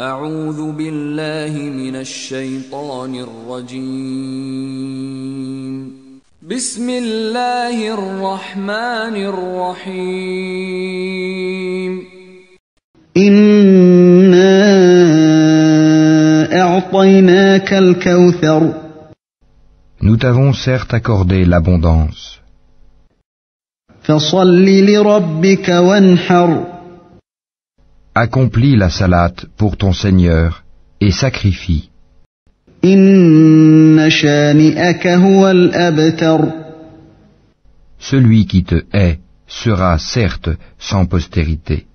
أعوذ بالله من الشيطان الرجيم. بسم الله الرحمن الرحيم. إنا أعطيناك الكوثر. Nous t'avons certes accordé l'abondance. فصل لربك وانحر. accomplis la salate pour ton Seigneur et sacrifie. Celui qui te hait sera certes sans postérité.